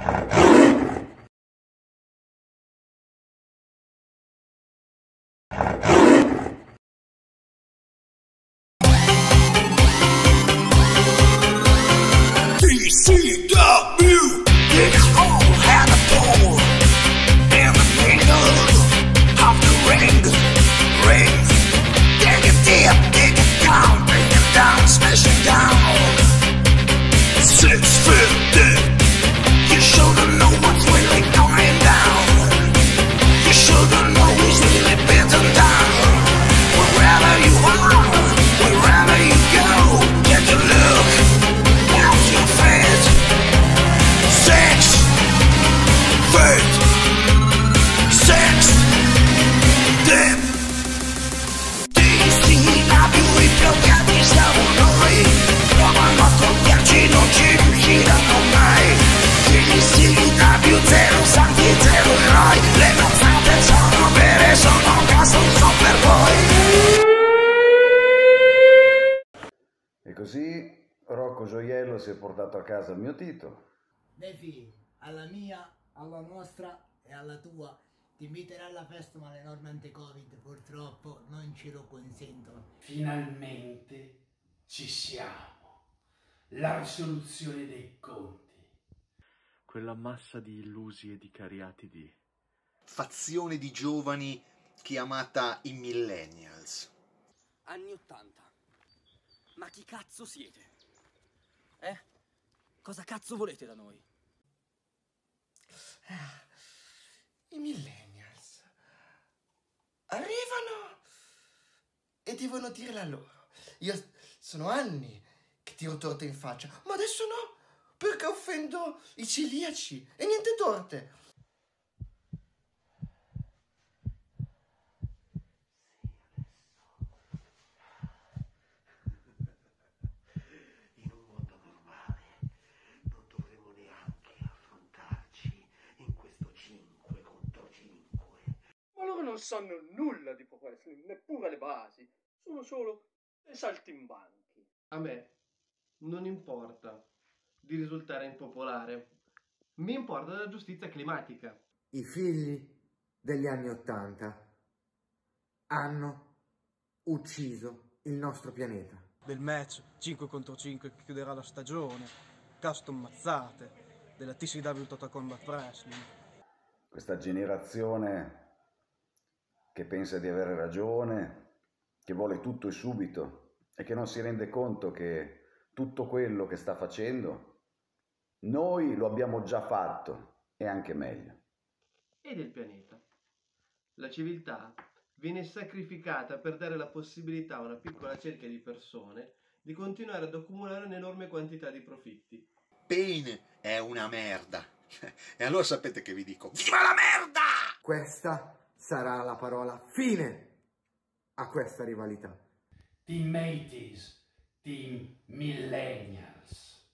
TCW, Rocco Gioiello si è portato a casa il mio titolo. Defi, alla mia, alla nostra e alla tua. Ti inviterò alla festa ma le norme anti-covid purtroppo non ce lo consentono. Finalmente ci siamo. La risoluzione dei conti. quella massa di illusi e di cariatidi. fazione di giovani chiamata i millennials. Anni 80. Ma chi cazzo siete? Cosa cazzo volete da noi? I millennials arrivano e devono dire la loro. Io sono anni che tiro torte in faccia, ma adesso no, perché offendo i celiaci e niente torte. In un mondo normale non dovremmo neanche affrontarci in questo 5 contro 5. Ma loro non sanno nulla di pro wrestling, neppure le basi. Sono solo dei saltimbanchi. A me non importa di risultare impopolare, mi importa la giustizia climatica. I figli degli anni Ottanta hanno ucciso il nostro pianeta. del match 5 contro 5 che chiuderà la stagione, custom mazzate, della TCW Total Combat Wrestling. Questa generazione che pensa di avere ragione, che vuole tutto e subito e che non si rende conto che tutto quello che sta facendo noi lo abbiamo già fatto e anche meglio. e del pianeta. La civiltà viene sacrificata per dare la possibilità a una piccola cerchia di persone di continuare ad accumulare un'enorme quantità di profitti. Pain è una merda. E allora sapete che vi dico? Viva la merda! Questa sarà la parola fine a questa rivalità. Team 80s, Team Millennials.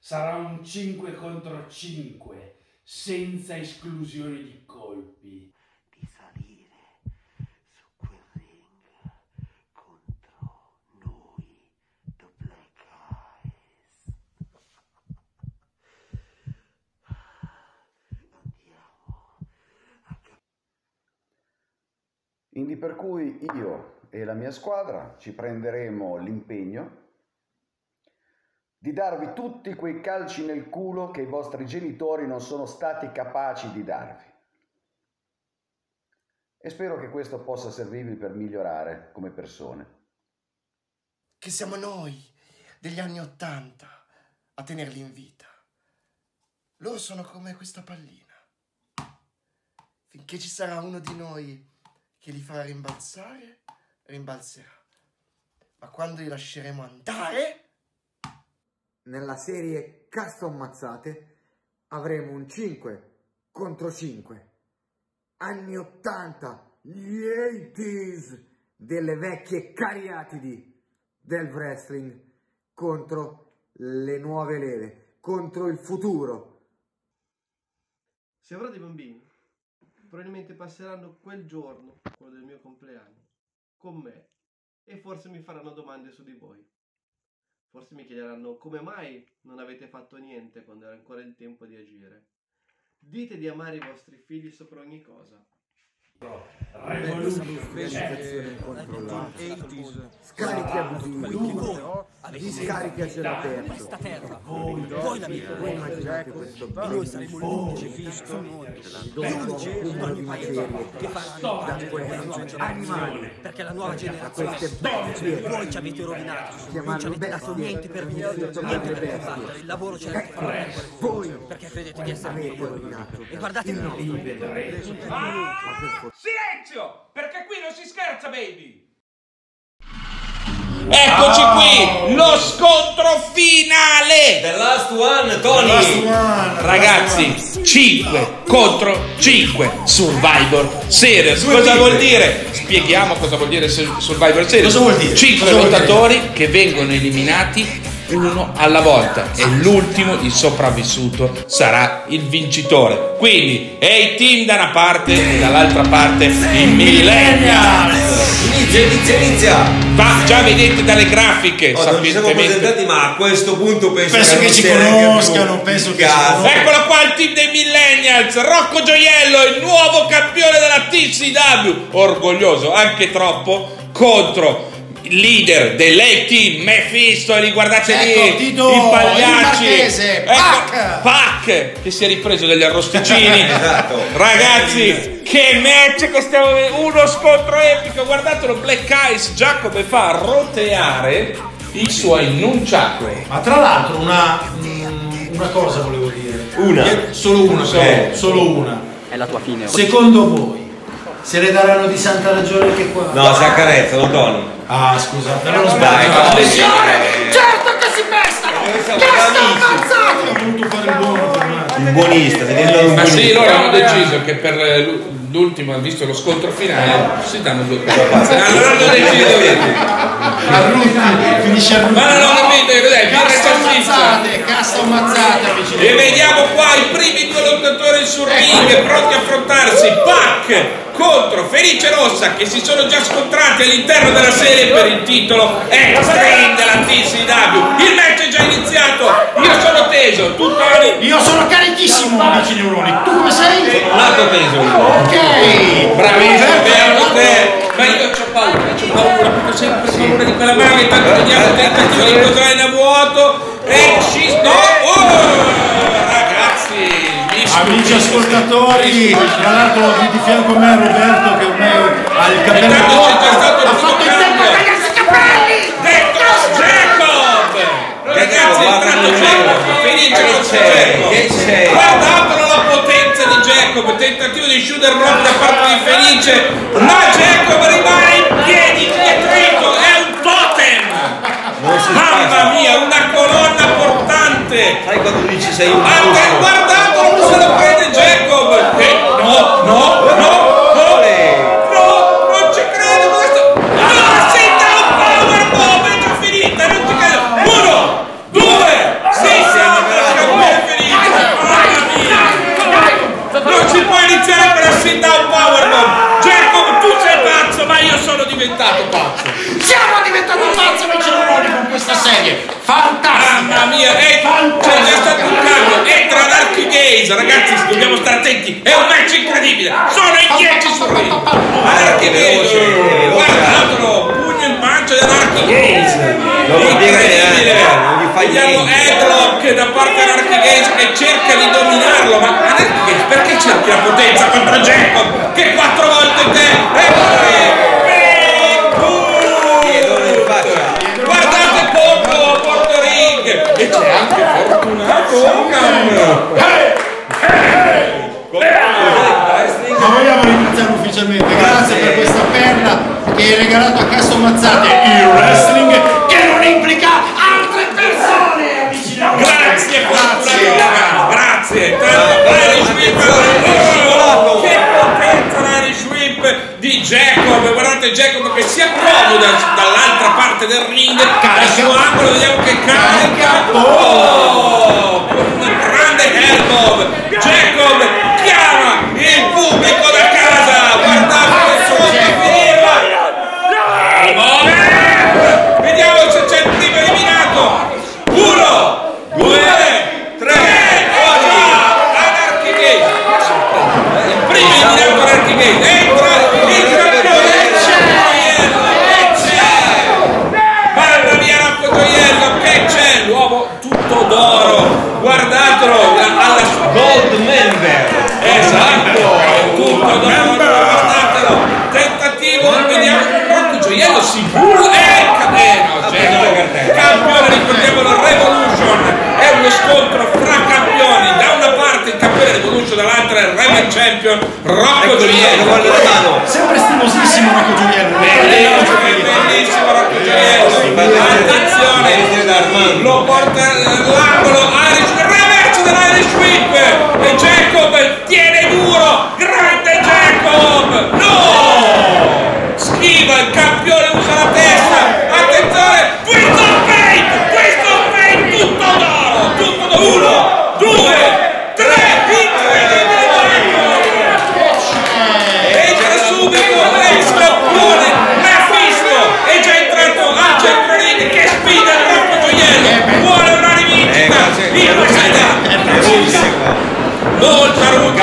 Sarà un 5 contro 5, senza esclusione di colpi. Di salire su quel ring contro noi, The Black Eyes. Andiamo a Quindi per cui io e la mia squadra ci prenderemo l'impegno di darvi tutti quei calci nel culo che i vostri genitori non sono stati capaci di darvi. E spero che questo possa servirvi per migliorare come persone. Che siamo noi degli anni Ottanta a tenerli in vita. Loro sono come questa pallina. Finché ci sarà uno di noi che li farà rimbalzare, rimbalzerà. Ma quando li lasceremo andare, Nella serie Custom Mazzate avremo un 5 contro 5. Anni 80, gli 80s delle vecchie cariatidi del wrestling contro le nuove leve, contro il futuro. Se avrò dei bambini, probabilmente passeranno quel giorno, quello del mio compleanno, con me e forse mi faranno domande su di voi. Forse mi chiederanno come mai non avete fatto niente quando era ancora il tempo di agire. Dite di amare i vostri figli sopra ogni cosa. Visualizzazione incontrollata. Scarichi abusivi. Discarichi a cielo aperto. Voi la vita. Voi immaginate questo E noi saremo l'unici fisto. L'unici cumulo di materie che faranno da questi animali. perché la nuova da generazione voi ci avete rovinato. Non ci avete dato niente per niente. chiamate per combattere il lavoro ce l'avete fatto voi perché credete di essere rovinato. E guardate il per fortuna Silenzio! Perché qui non si scherza, baby! Eccoci qui, lo scontro finale! The last one, Tony! Ragazzi, 5 contro 5 Survivor Series. Cosa vuol dire? Spieghiamo cosa vuol dire Sur- Survivor Series. Cosa vuol dire? 5 Cosa vuol dire? lottatori che vengono eliminati uno alla volta e l'ultimo, il sopravvissuto, sarà il vincitore. Quindi, è il team da una parte e dall'altra parte i millennials. Inizia, inizia, inizia! Ma già vedete dalle grafiche, Oh, non ci siamo presentati, ma a questo punto penso, Penso che non ci conoscano, penso che. Eccolo qua il team dei millennials, Rocco Gioiello, il nuovo campione della TCW, orgoglioso, anche troppo, contro il leader dell'A Team, Mephisto, e li guardate Ecco, lì, Tito, i pagliacci, il Ecco, Pac! Pac, che si è ripreso dagli arrosticini, Esatto. ragazzi, che match che stiamo vedendo, uno scontro epico, guardatelo, Black Eyes, Giacomo fa roteare i suoi nunciacoli. Ma tra l'altro una, mm, una cosa volevo dire. Una. Solo una, solo, Eh. solo una. è la tua fine Secondo voi se le daranno di santa ragione che qua? No, si accarezzano, Tony. Ah, scusate, allora ho Dai, sbagliato. Tony. Certo che si pestano! siamo Che ammazzato! Ho voluto fare il buono per. Il buonista, un Ma sì, loro hanno deciso che per l'u- l'ultimo, visto lo scontro finale, si danno due cose. Allora hanno deciso Arruti, finisce a Ma non ho capito che cos'è, Cassa ammazzate, cassa ammazzate, amici. E vediamo qua i primi lottatori sul ring pronti a affrontarsi. Pac contro Felice Rossa che si sono già scontrati all'interno della serie per il titolo Extreme della TCW. Il match è già iniziato. Io sono teso, tu Tony. Io sono carichissimo, amici neuroni. Tu come sei? Lato teso. Ok. Bravissimo, beato te! Ma io ho paura, ho paura, ho sempre paura di quella mano, intanto vediamo il tentativo di da vuoto e ci no! Amici ascoltatori, tra l'altro di, di fianco a me Roberto che ormai ha il capello Intanto c'è già stato il ha fatto il tempo a tagliarsi i capelli! Detto Jacob! Ragazzi, è entrato Jacob, felice con Jacob! C'è? Guardatelo la potenza di Jacob, tentativo di shooter block da parte di Felice, ma Jacob rimane in piedi, pietrito, è un totem! Mamma mia, una colonna portante! Sai quando dici sei un Guarda, mostro? Guardatelo, ufficialmente, grazie per questa perla che hai regalato a Castro Mazzate, il wrestling che non implica altre persone, amici! Grazie Grazie! Grazie. Oh, che potenza l'Irish Whip di Jacob. Guardate Jacob che si accomoda dall'altra parte del ring, dal suo angolo vediamo che carica. Oh, con un grande elbow. Jacob gioiello sicuro e catena campione ricordiamo la Revolution. È uno scontro fra campioni. Da una parte il campione Revolution dall'altra il Reven Champion Rocco Gioiello sempre stimosissimo Rocco Gioiello bellissimo Rocco Gioiello attenzione lo porta all'angolo Irish reverso dell'Irish Whip e Jacob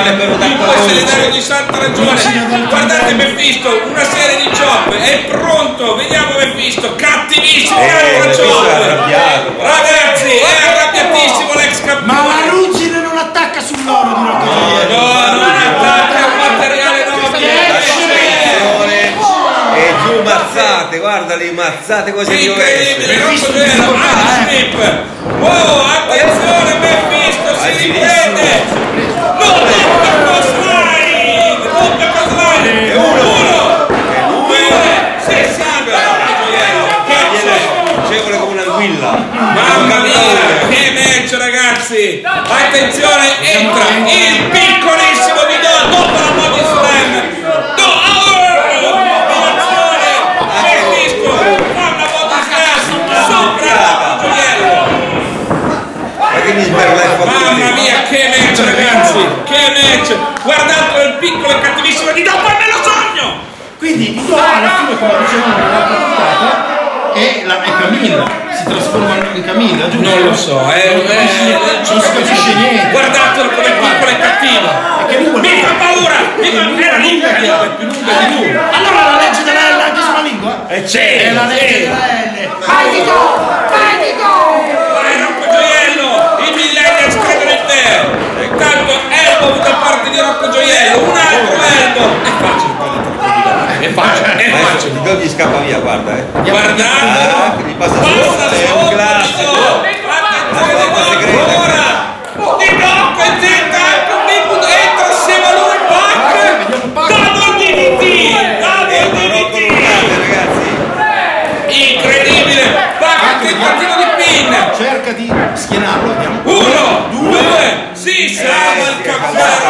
Molta ruga, il segretario di Santa Ragione. Guardate Mephisto, una serie di chop, è pronto, vediamo Mephisto, cattivissimo, Eh. Ragazzi, è arrabbiatissimo l'ex Ma campione. la ruggine non attacca sull'oro di Rocco Gioiello. No, non attacca un materiale nobile. E giù mazzate, guarda le mazzate cose di Incredibile. Rocco Gioiello, Irish Whip. Wow, attenzione Mephisto, si riprende. Un'anguilla. Mamma mia, che match ragazzi! Attenzione, entra il piccolissimo di Do dopo la body slam! Do, attenzione! Mephisto fa una body slam sopra mi sberleffa Mamma mia, che match ragazzi! Che match! Guardate il piccolo e cattivissimo di Do, poi me lo sogno! Quindi Ido alla fine, come dicevamo nell'altra puntata, la, Camilla, si trasforma in Camilla, giusto? Non lo so, è, non, si- non si capisce niente. Guardatelo come piccolo e cattivo! Mi fa paura! Mi fa era lunga che è più lunga di lui! Allora la legge della L anche sulla lingua? Eh, c'è, È la legge della L. Partito! Partito! Vai Rocco Gioiello! I millennials credono in te! Intanto elbow da parte di Rocco Gioiello, un altro elbow! È facile è facile, è facile! Il gol gli scappa via, guarda, eh. Guardando! Ah, che gli passa Passa sotto, è sotto! un classico. Attenzione di Rocco ancora! Di Rocco e un input, entra assieme a lui Bach! Double DDT! Double DDT! Incredibile! Bach tentativo di pin! Cerca di schienarlo, vediamo. Uno, due, si salva il campione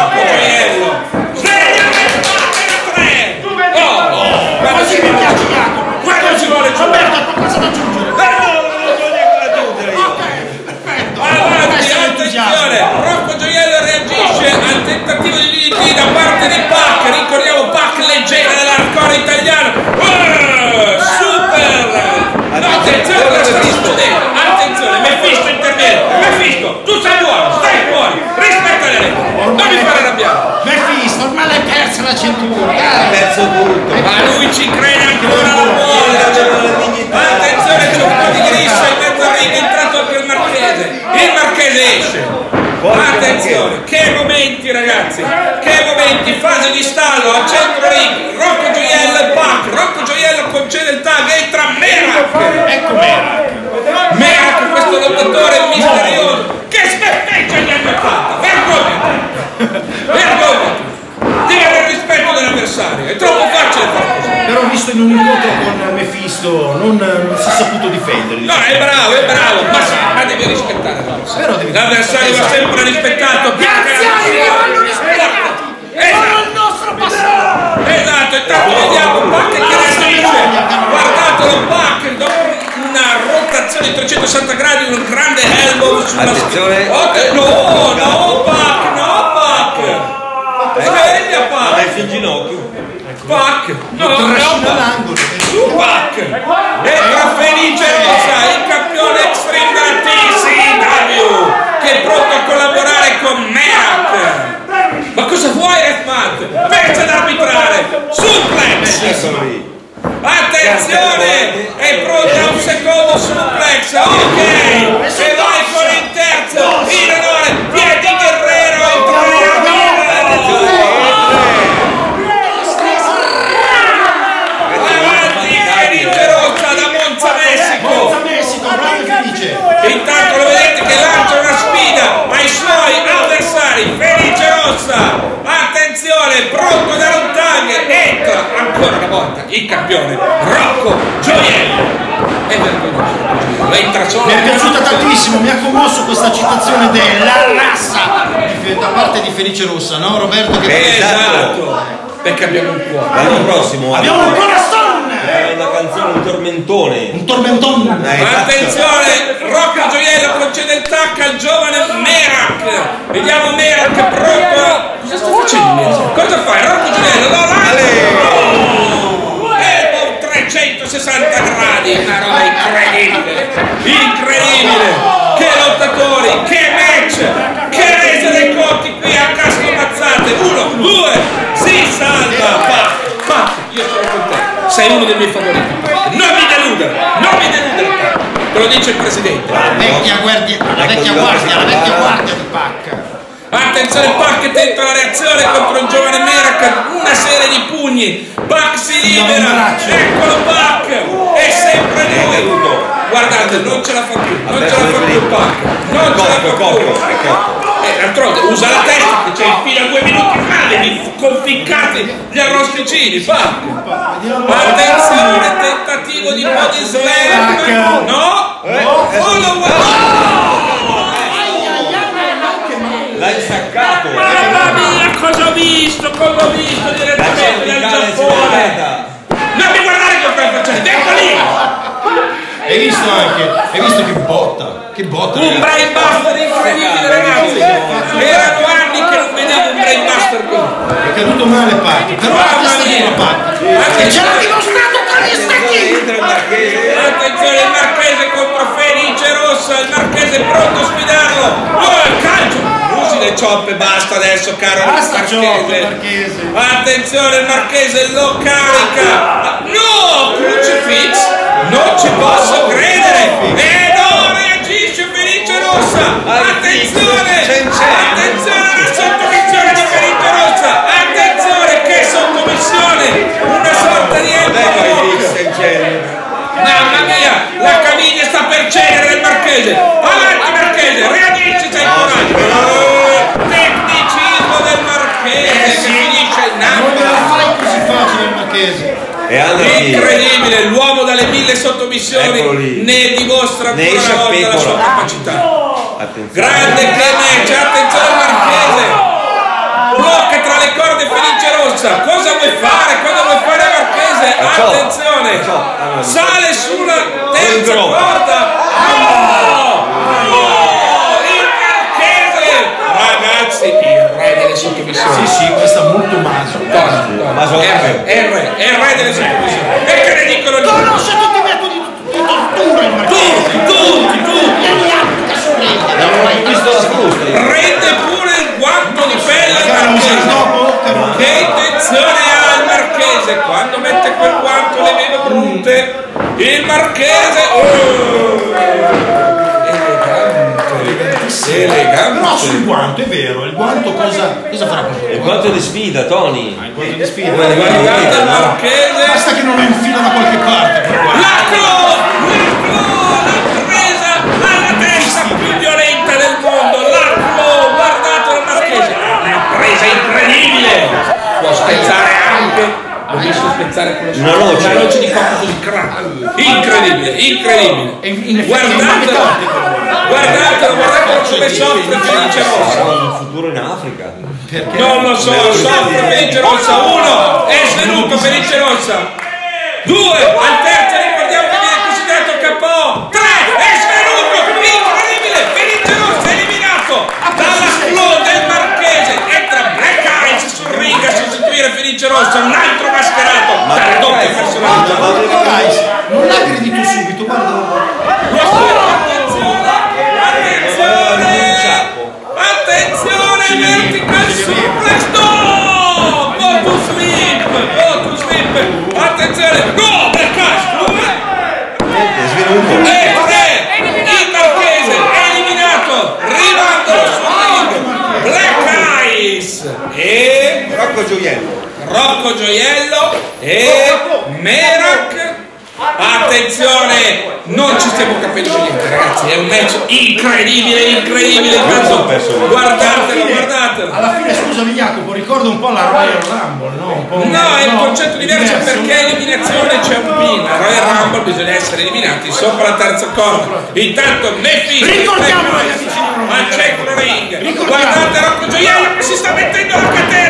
la cintura, dai. perso tutto. Ma lui ci crede ancora la vuole. Attenzione c'è un po' di grissa in mezzo al ring, è entrato anche il marchese. Il marchese esce. Attenzione, che momenti ragazzi, che momenti, fase di stallo al centro ring, Rocco Gioiello e Pac, Rocco Gioiello concede il tag, entra Merak. Ecco Merak. Merak, questo lottatore misterioso, che sbeffeggia gli anni 80, vergognati, vergognati, devi avere rispetto dell'avversario, è troppo facile fare così. Visto in un incontro con Mephisto non, non si è saputo difendere. No, è bravo, è bravo, ma, sì, ma devi rispettare l'avversario. Però devi- L'avversario va Esatto. sempre rispettato. Li vanno rispettati! Sono il nostro passato! Esatto, intanto vediamo Pac che reagisce. Guardatelo Pac dopo una rotazione di 360 gradi, un grande elbow sulla Attenzione. Ok, no, no Pac, no Pac. Sveglia Ha Pac. messo il ginocchio. Pac, no, Lo trascina Pac. all'angolo. Su Pac. Entra Felice Rosa, il campione Extreme della TCW, che è pronto a collaborare con Merak. Ma cosa vuoi, Redmat? Pensa ad arbitrare. Suplex. Attenzione! È pronta un secondo suplex! Ok! E vai con il terzo! In onore! Piedi Rossa! Attenzione! pronto da lontano, entra ancora una volta il campione Rocco Gioiello. È vergognoso, entra solo. Mi è piaciuta tantissimo, mi ha commosso questa citazione della di- da parte di Felice Rossa, no Roberto? Che Esatto, perché abbiamo un cuore. L'anno prossimo Abbiamo un! È una canzone, un tormentone. Un tormentone. Eh, esatto. Attenzione, Rocco Gioiello concede il tac al giovane Merak. Vediamo Merak pronto. Cosa sta facendo? Cosa fai? Rocco Gioiello, no, no. Elbow 360 gradi, una roba incredibile. Incredibile. Che lottatori, che match, che resa dei conti qui a Castro Mazzate. Uno, due, si salva. Pa, pa. Io sono. Sei uno dei miei favoriti. Non mi deludere, non mi deludere. Te lo dice il presidente. La vecchia guardia, la vecchia guardia, la vecchia guardia di Pac. Attenzione, Pac tenta la reazione contro il giovane Merak, una serie di pugni, Pac si libera, eccolo Pac. Guardate, non ce la fa più, non ce la fa più Pac, non ce la fa più. E d'altronde usa la testa che c'è in fila due minuti calidi, conficcati gli arrosticini, Pac. Attenzione, tentativo di body slam, no? Follow L'hai staccato. Mamma mia, cosa ho visto? Cosa ho visto direttamente dal Giappone? Non mi guardare che stai facendo, ecco lì! Hai visto anche, hai visto che botta, che botta. Un brain buster incredibile ragazzi! Erano anni che non vedevo un brain buster così! È caduto male Pac, però la testa. Anche E ce l'ha dimostrato con gli stacchi. Attenzione il Marchese contro Felice Rossa, il Marchese è pronto a sfidarlo! Oh, il calcio! Usi le cioppe, basta adesso caro Basta cioppe, Marchese! Attenzione il Marchese lo carica! No! Crucifix! Non ci posso credere! E no! Reagisce Felice Rossa! Attenzione! Attenzione alla sottomissione di Felice Rossa! Attenzione che sottomissione! Una sorta di elbow! Mamma mia, la caviglia sta per cedere il Marchese. Avanti Marchese, reagisci, c'è il coraggio. Tecnicismo del Marchese che finisce in Non me la fai così facile il Marchese. Anarchy. Incredibile, l'uomo dalle mille sottomissioni ne dimostra ancora una volta la sua capacità. Attenzione. Grande Clemente, attenzione Marchese. Blocca tra le corde Felice Rossa. Cosa vuoi fare? Cosa vuoi fare Marchese? Attenzione. Sale sulla terza corda. No! No! Il Marchese! Ragazzi, il re delle sottomissioni. Sì, sì, questo è molto maso. Maso. È il re, è il re, è il re delle sottomissioni. E che ne dicono gli Conosce tutti i metodi di tortura il Marchese. Tutti, tutti, tutti. E li applica rete. Abbiamo mai visto la frusta. Rende pure il guanto di pelle al il Marchese. che non- intenzione ha il Marchese? Quando mette quel guanto le vedo brutte. Il Marchese. Oh, elegante. Elegante. Però sul guanto, è vero, il cosa, farà con Il guanto di sfida, Tony. Il guanto di sfida. Guardate il? Marchese. Basta che non lo infila da qualche parte. L'Aclo! L'Aclo! La presa alla testa più violenta del mondo! L'Aclo! Guardate il Marchese! Una presa incredibile! Può spezzare anche. Ho visto spezzare quello Una noce. Una noce di cocco così crack. Incredibile, incredibile. E in Guardatelo! guanto. Guardatelo, guardatelo come soffre Felice Rossa! Sarà un futuro in Africa. Non lo so, soffre Felice Rossa. Uno, è svenuto Felice Rossa. Due, al terzo Gioiello. Rocco Gioiello e Merak. Attenzione, non ci stiamo capendo niente ragazzi, è un match incredibile, incredibile. Intanto, guardatelo, guardatelo. Alla fine, scusa, scusami Jacopo, ricorda un po' la Royal Rumble, no? Un po' No, è un concetto diverso perché eliminazione c'è un pin. A Royal Rumble bisogna essere eliminati sopra la terza corda. Intanto Mephisto Ricordiamo agli amici di al centro ring. Guardate Rocco Gioiello che si sta mettendo la catena.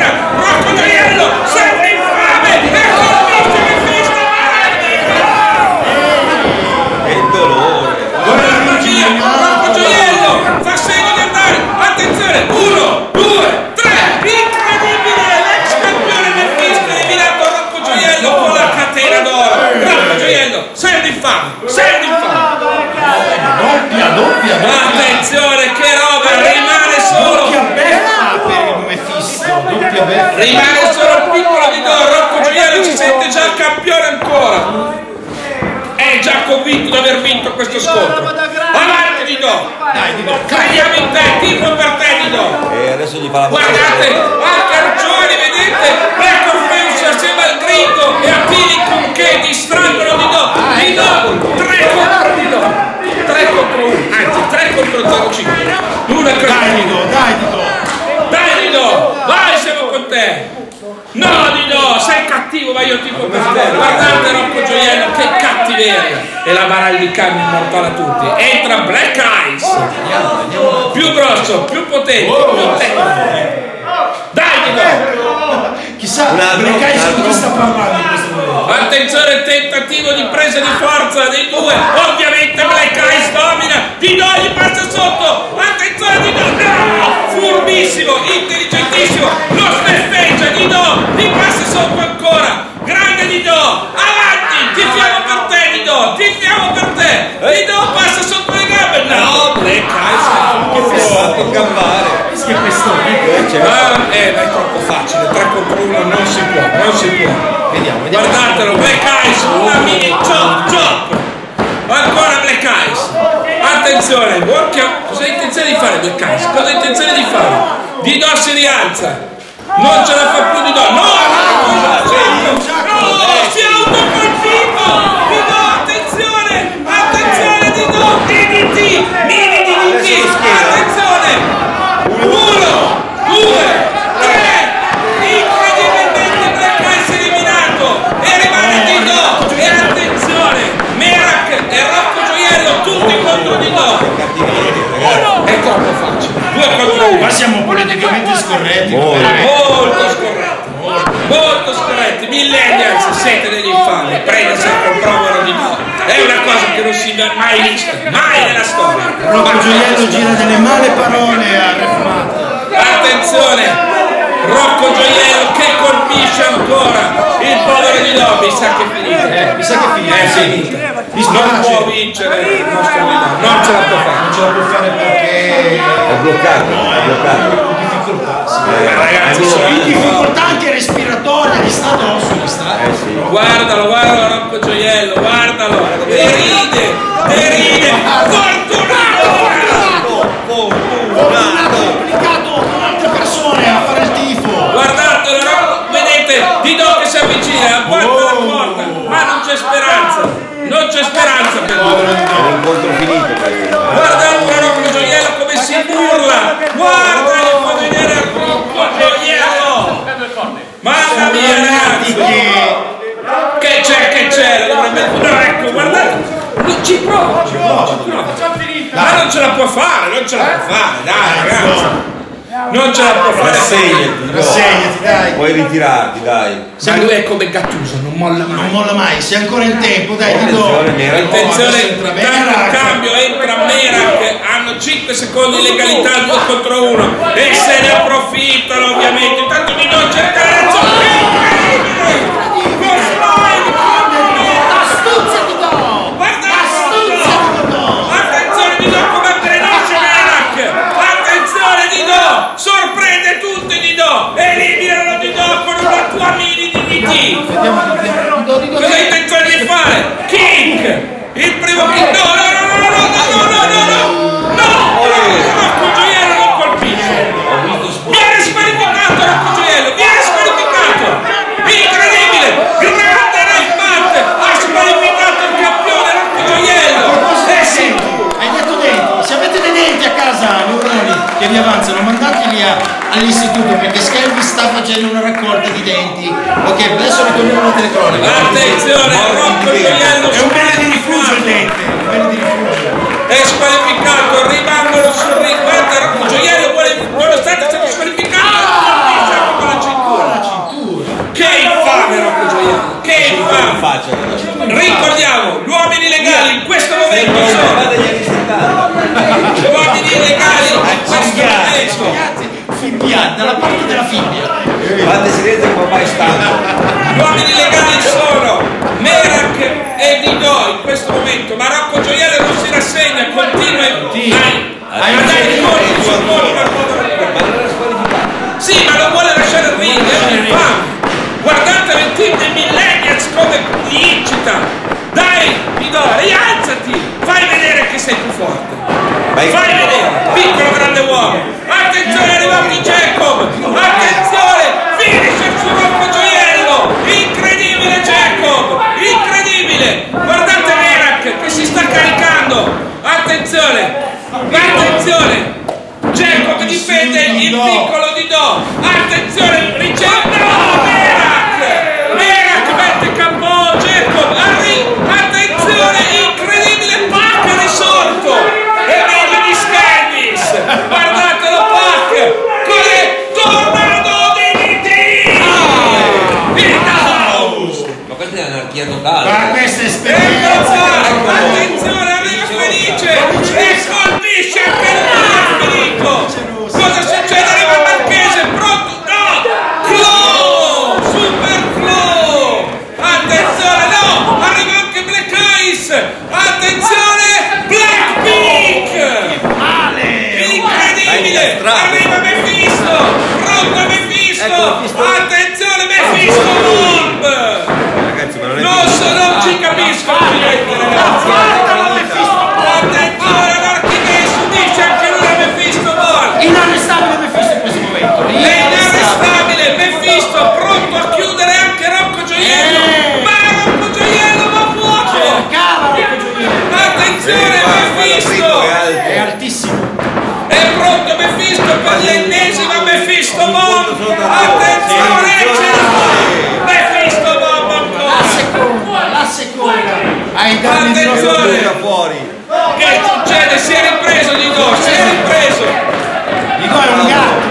rimane solo un piccolo di gol Rocco Giuliano si sente già il campione ancora. È già convinto di aver vinto questo scontro. avanti di gol dai crediamo in te tifo per te di gol e adesso gli fa la guardate anche Argioni vedete? Ecco, la conferenza assieme al grido e a Pilicum che distraggono di gol di gol 3 contro 1 3 contro 1 anzi 3 contro 0 5 1 contro 1 cattivo, ma io tipo. Guardate Rocco Gioiello, che cattiveria. E la baraglia di carne immortale a tutti. Entra Black Eyes. Più grosso, più potente, più tecnico. Dai Dido. Chissà, Black Eyes di chi sta parlando in questo momento? Attenzione, tentativo di presa di forza dei due. Ovviamente Black Eyes domina. Dido gli passa sotto. Attenzione. No! Furbissimo, intelligentissimo. Lo sbeffeggia Dido. Gli passa sotto ancora. Grande Dido. Avanti. Tifiamo per te Dido. Tifiamo per te. Dido passa sotto le gambe. No, Black Che Eyes. fatto gambare. Che pestone. Ah, eh, ma è troppo facile. 3 contro 1 non si può. Non si può. Vediamo, vediamo. Guardatelo, Black Eyes, una mini chop chop. Ancora Black Eyes attenzione, buon cosa hai intenzione di fare del casco? Cosa hai intenzione di fare? Di Do si rialza, non ce la fa più di Do, no! no, no, no, no, no, no, no, no scorretti. Molto. vabbè. Molto scorretti! Molto scorretti! Millennials siete degli infami! Prende sempre un provero di no! È una cosa che non si è mai vista! Mai nella storia! Rocco Gioiello gira delle male parole a. Attenzione! Rocco Gioiello che colpisce ancora il povero di Lobby, mi sa che è finita. Eh, mi sa che è finita. È finita. Dispiace. Non può vincere il nostro Milano, non ce la può fare. Non ce la può fare perché È bloccato, è bloccato. difficoltà. sì. Eh, ragazzi, sono In difficoltà anche respiratoria, gli sta addosso, gli sta. Eh sì. Guardalo, guardalo Rocco Gioiello, guardalo. E ride, e ride. Fortunato! Fortunato, implicato con altre persone a fare il tifo. Guardatelo, Rocco. Vedete, Dido che si avvicina, abbatte la porta. Ma non c'è speranza. Non c'è speranza per lui. È un incontro finito questo. Guarda ora Rocco Gioiello come si burla! Guarda che fa vedere Rocco Gioiello! Mamma mia ragazzi! Che c'è, che c'è? Lo dovrebbe... No, ecco, guardate! Lui Ci prova, ci prova, ci prova! Ma non ce la può fare, non ce la può fare, dai ragazzi! Non ce la può fare! Rassegnati, Rassegnati, dai. Puoi ritirarti, dai. Ma lui è come Gattuso, non molla mai! Non molla mai, sei ancora in tempo, dai, ti do. Attenzione, entra Merak. cambio, entra Merak, hanno 5 secondi di legalità 2 contro 1 e se ne approfittano ovviamente, intanto di non c'è infame. Ricordiamo, gli uomini legali in questo momento sono gli uomini legali in questo momento. Fibbia, dalla parte della fibbia. Fate silenzio che papà è stanco. Gli uomini legali sono Merak e Didò in questo momento, ma Rocco Gioiello non si rassegna, continua a, dare il colpo sul colpo. Sì, ma non vuole Li incita. Dai, Didò, rialzati, fai vedere che sei più forte. Fai vedere, piccolo grande uomo. Attenzione, arrivati Jacob. Attenzione, finisce su Rocco Gioiello. Incredibile Jacob, incredibile. Guardate Merak che si sta caricando. Attenzione, attenzione. Jacob difende il piccolo Succede? Si è ripreso Didò, si è ripreso. Dico è un gatto.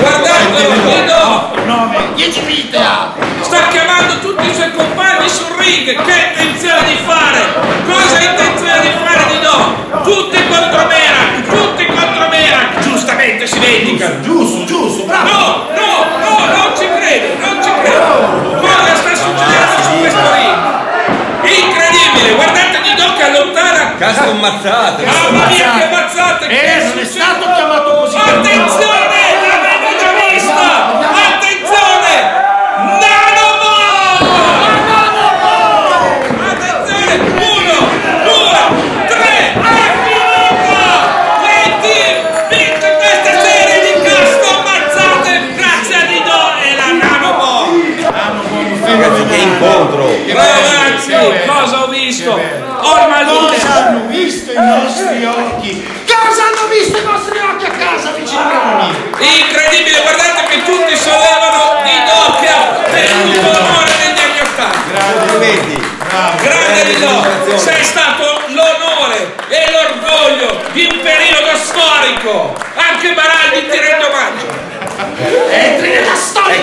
Guardatelo, Didò. 9, 10 vite ha. Sta chiamando tutti i suoi compagni sul ring. Che ha intenzione di fare? Cosa ha intenzione di fare Didò? Tutti contro Merak, tutti contro Merak. Giustamente si. Giusto, giusto, Cazzo ammazzate. Mamma mia che mazzate! Eh, che non è stato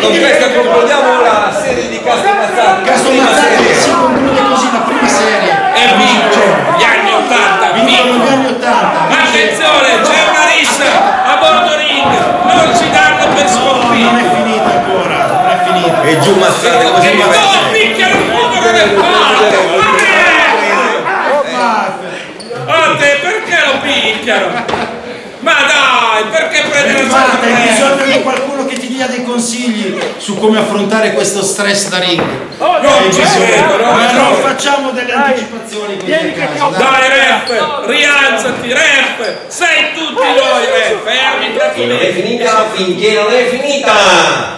con questo concludiamo la serie di cast ammazzati. Casto Prima Mazzari serie. si conclude così la prima serie. E vince gli anni Ottanta. Vincono gli anni 80. Attenzione, c'è una rissa a bordo ring. Non si danno per Non è finita ancora, non è finita. E giù mazzate come E si no, picchiano il numero del palco. A te perché lo picchiano? Ma dai, perché prendere la Guarda, hai bisogno di sua qualcuno che ti dia dei consigli su come affrontare questo stress da ring. non Hai ci non Ma non credo. facciamo delle anticipazioni così a caso. Dai ref, rialzati ref, sei tutti noi ref, è arbitrato E non è finita finché non è finita.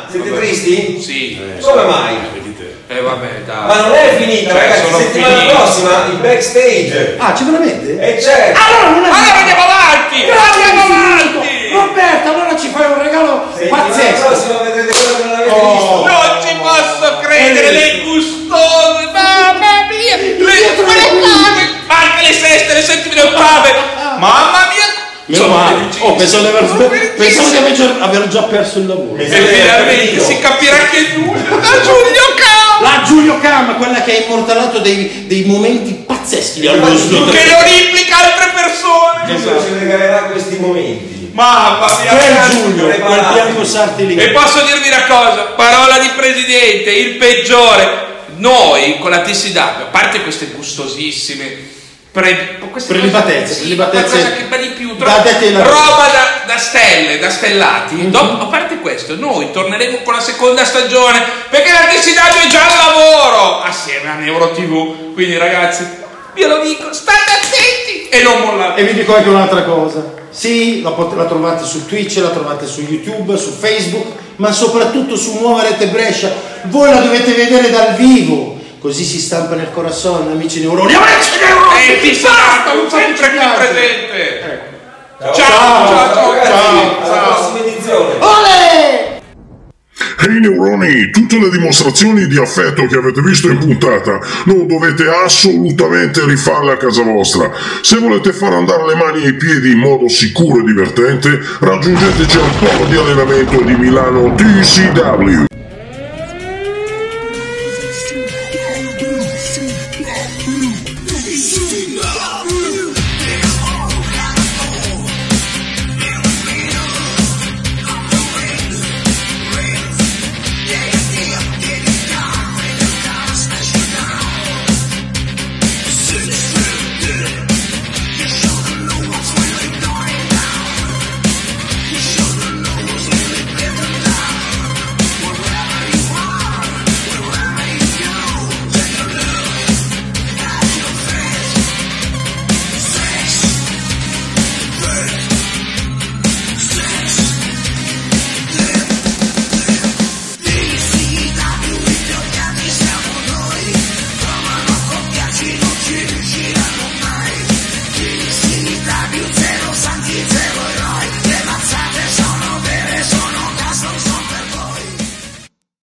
Siete tristi? Sì. Come mai? Eh vabbè, dai. Ma non è finita, Cioè, ragazzi. Settimana finiti. prossima il backstage. Ah, c'è veramente? E certo. Allora andiamo avanti, andiamo avanti. Roberta, allora ci fai un regalo Settimana pazzesco. prossima vedrete quello che non avete Oh. visto. Non ci posso credere, Eh. le gustose, mamma mia, le, cave, anche le seste, le settime, le ottave, mamma mia, Meno male. Oh, pensavo di aver, pensavo di aver già, aver già perso il lavoro. E finalmente si capirà che Giulio, da Giulio Cam, La Giulio Cam, quella che ha immortalato dei, dei momenti pazzeschi allo studio. che lo replica altre persone. Giulio ci regalerà questi momenti. Mamma mia, Quel ragazzi. Giulio, quel Bianco Sarti lì. E posso dirvi una cosa, parola di presidente, il peggiore. Noi con la TCW, a parte queste gustosissime pre- cose- sì, prelibatezze qualcosa che va di più, troppo- roba da, da stelle, da stellati. Dopo- a parte questo, noi torneremo con la seconda stagione perché la TCW è già al lavoro assieme a Neuro TV. Quindi ragazzi, ve lo dico, state attenti e non mollate. E vi dico anche un'altra cosa. Sì, la, pot- la trovate su Twitch, la trovate su YouTube, su Facebook, ma soprattutto su Nuova Rete Brescia. Voi la dovete vedere dal vivo. Così si stampa nel corazon, amici neuroni. Amici neuroni! E ti non sempre piangere. presente. Ciao, Ciao, ciao, ciao, ragazzi, ciao. alla prossima edizione. Ole! Ehi neuroni, tutte le dimostrazioni di affetto che avete visto in puntata non dovete assolutamente rifarle a casa vostra. Se volete far andare le mani e i piedi in modo sicuro e divertente, raggiungeteci al polo di allenamento di Milano TCW.